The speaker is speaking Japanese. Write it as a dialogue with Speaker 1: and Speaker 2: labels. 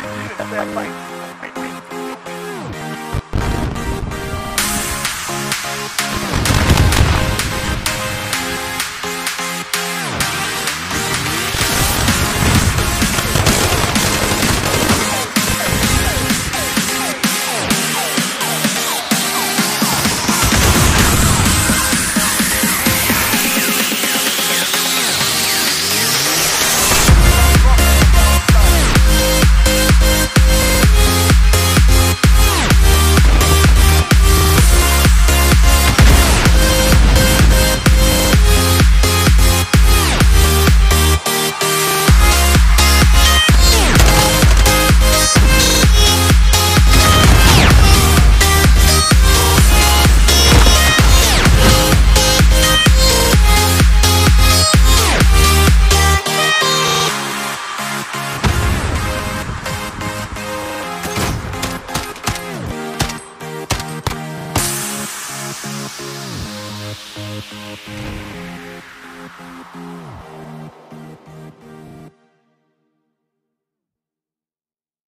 Speaker 1: Shoot it in that place.
Speaker 2: Thank you.